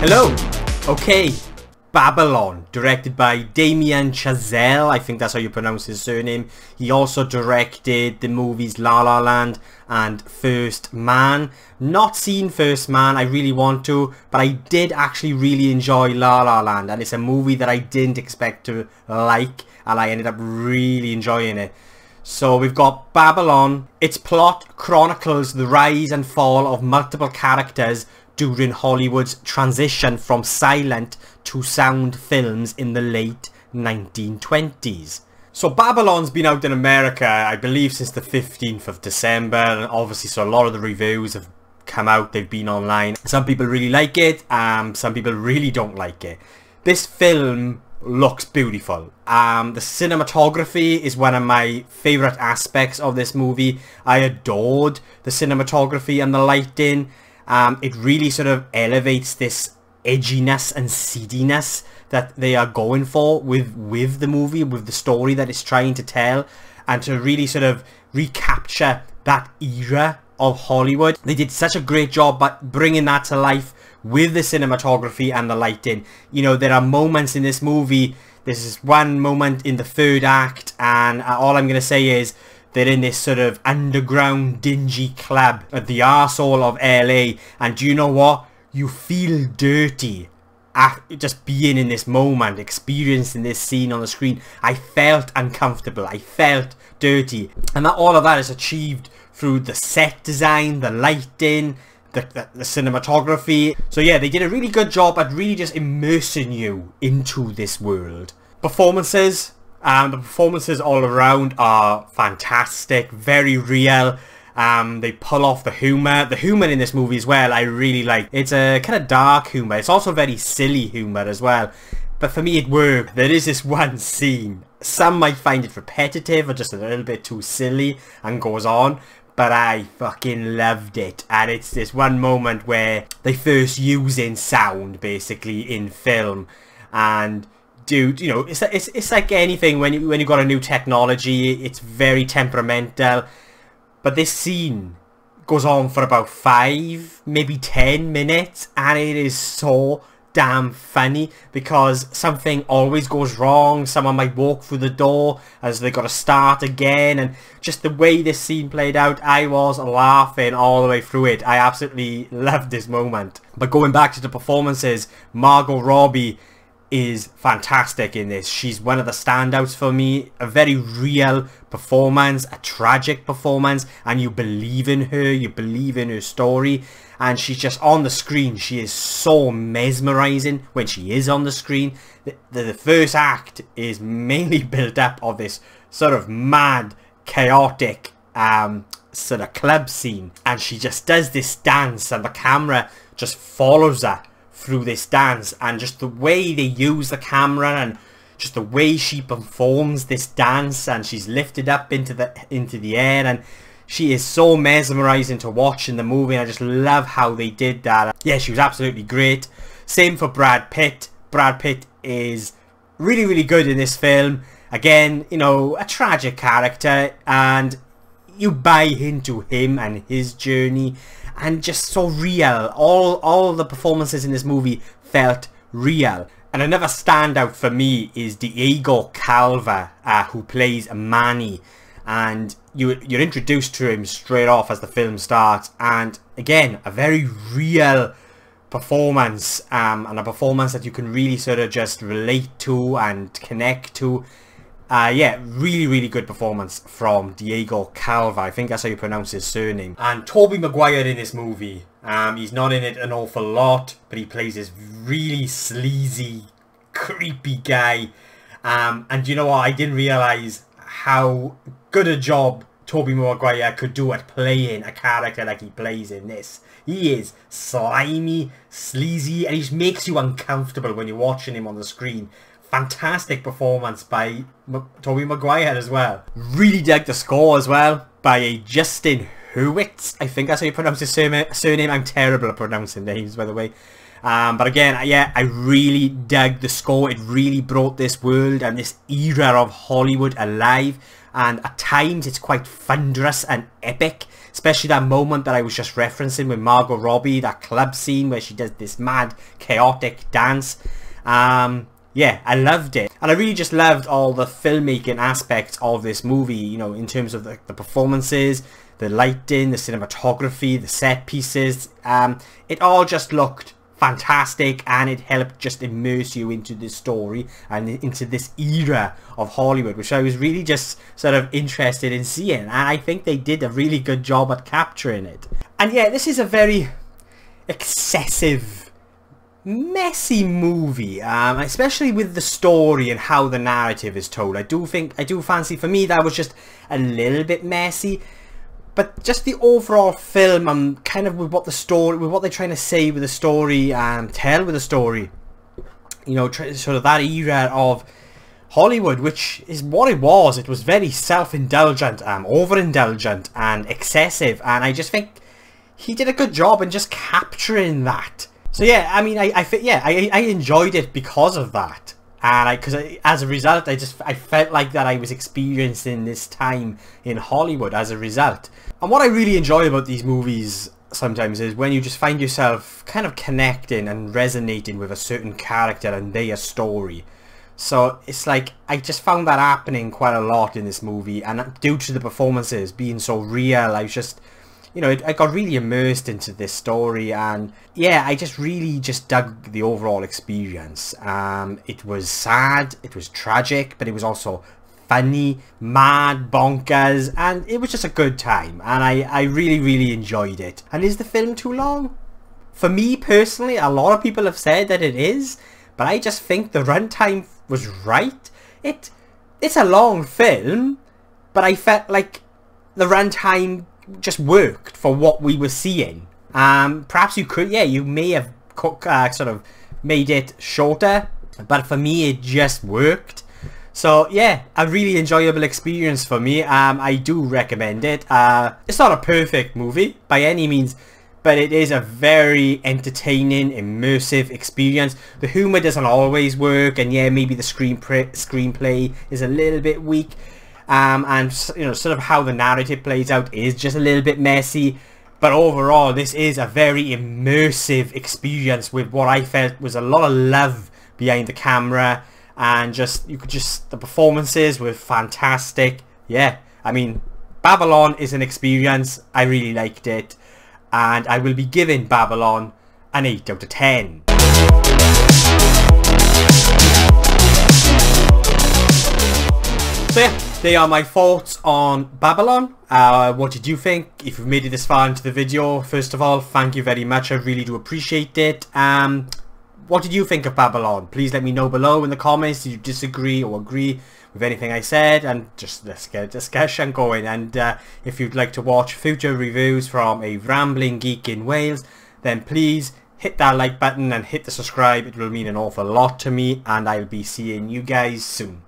Hello. Okay. Babylon, directed by Damien Chazelle, I think that's how you pronounce his surname. He also directed the movies La La Land and First Man. Not seen First Man, I really want to, but I did actually really enjoy La La Land, and it's a movie that I didn't expect to like, and I ended up really enjoying it. So we've got Babylon. Its plot chronicles the rise and fall of multiple characters during Hollywood's transition from silent to sound films in the late 1920s. So Babylon's been out in America, I believe, since the 15th of December, and obviously so a lot of the reviews have come out, they've been online. Some people really like it, um, some people really don't like it. This film looks beautiful. Um, the cinematography is one of my favourite aspects of this movie. I adored the cinematography and the lighting. Um, it really sort of elevates this edginess and seediness that they are going for with with the movie, with the story that it's trying to tell, and to really sort of recapture that era of Hollywood. They did such a great job at bringing that to life with the cinematography and the lighting. You know, there are moments in this movie, this one moment in the third act, and all I'm going to say is, they're in this sort of underground dingy club at the arsehole of LA and do you know what? You feel dirty just being in this moment, experiencing this scene on the screen. I felt uncomfortable. I felt dirty. And that all of that is achieved through the set design, the lighting, the, the, the, cinematography. So yeah, they did a really good job at really just immersing you into this world. Performances, um, the performances all around are fantastic, very real. Um, they pull off the humour. The humour in this movie as well, I really like. It's a kind of dark humour. It's also very silly humour as well. But for me, it worked. There is this one scene. Some might find it repetitive or just a little bit too silly and goes on. But I fucking loved it. And it's this one moment where they first using sound, basically, in film. And dude, you know, it's, it's, it's like anything when you, when you got a new technology, it's very temperamental. But this scene goes on for about five, maybe ten minutes, and it is so damn funny because something always goes wrong. Someone might walk through the door as they got to start again, and just the way this scene played out, I was laughing all the way through it. I absolutely loved this moment. But going back to the performances, Margot Robbie is fantastic in this. She's one of the standouts for me. A very real performance, a tragic performance, and you believe in her, you believe in her story, and she's just on the screen. She is so mesmerizing when she is on the screen. The, the, the first act is mainly built up of this sort of mad, chaotic um, sort of club scene, and she just does this dance, and the camera just follows her through this dance and just the way they use the camera and just the way she performs this dance and she's lifted up into the into the air and she is so mesmerizing to watch in the movie and I just love how they did that. Yeah she was absolutely great. Same for Brad Pitt. Brad Pitt is really really good in this film. Again you know a tragic character and you buy into him and his journey and just so real. All all the performances in this movie felt real. And another standout for me is Diego Calva, uh, who plays Manny. And you, you're introduced to him straight off as the film starts. And again, a very real performance. Um, and a performance that you can really sort of just relate to and connect to. Uh, yeah, really, really good performance from Diego Calva. I think that's how you pronounce his surname. And Tobey Maguire in this movie. Um, he's not in it an awful lot, but he plays this really sleazy, creepy guy. Um, and you know what? I didn't realise how good a job Tobey Maguire could do at playing a character like he plays in this. He is slimy, sleazy, and he makes you uncomfortable when you're watching him on the screen fantastic performance by M Tobey Maguire as well. Really dug the score as well by Justin Hurwitz. I think that's how you pronounce his surname. I'm terrible at pronouncing names, by the way. Um, but again, yeah, I really dug the score. It really brought this world and this era of Hollywood alive. and at times it's quite thunderous and epic especially that moment that I was just referencing with Margot Robbie that club scene where she does this mad chaotic dance um, yeah I loved it. And I really just loved all the filmmaking aspects of this movie you know in terms of the, the performances the lighting the cinematography the set pieces. Um, it all just looked fantastic and it helped just immerse you into this story and into this era of Hollywood which I was really just sort of interested in seeing. And I think they did a really good job at capturing it. And yeah, this is a very excessive messy movie um, especially with the story and how the narrative is told I do think I do fancy for me that was just a little bit messy but just the overall film and um, kind of with what the story, with what they're trying to say with the story and um, tell with the story, you know, sort of that era of Hollywood, which is what it was. It was very self-indulgent, um, over-indulgent and excessive, and I just think he did a good job in just capturing that. So yeah, I mean, I, I yeah, I, I enjoyed it because of that. And I because as a result I just I felt like that I was experiencing this time in Hollywood as a result. And what I really enjoy about these movies sometimes is when you just find yourself kind of connecting and resonating with a certain character and their story. So it's like I just found that happening quite a lot in this movie. And due to the performances being so real I was just you know, I got really immersed into this story and yeah, I just really just dug the overall experience. Um, it was sad, it was tragic, but it was also funny, mad, bonkers, and it was just a good time. And I, I really, really enjoyed it. And is the film too long? For me personally, a lot of people have said that it is, but I just think the runtime was right. It, it's a long film, but I felt like the runtime just worked for what we were seeing. Um, perhaps you could, yeah, you may have uh, sort of made it shorter, but for me it just worked. So yeah, a really enjoyable experience for me. Um, I do recommend it. Uh, it's not a perfect movie by any means, but it is a very entertaining, immersive experience. The humor doesn't always work, and yeah, maybe the screenplay screenplay is a little bit weak um, and you know sort of how the narrative plays out is just a little bit messy. But overall this is a very immersive experience with what I felt was a lot of love behind the camera. And just you could just the performances were fantastic. Yeah I mean Babylon is an experience. I really liked it. And I will be giving Babylon an 8 out of 10 so yeah they are my thoughts on Babylon. Uh, what did you think? If you've made it this far into the video, first of all, thank you very much. I really do appreciate it. Um, what did you think of Babylon? Please let me know below in the comments. Did you disagree or agree with anything I said? And just let's get a discussion going. And uh, if you'd like to watch future reviews from a rambling geek in Wales, then please hit that like button and hit the subscribe. It will mean an awful lot to me. And I'll be seeing you guys soon.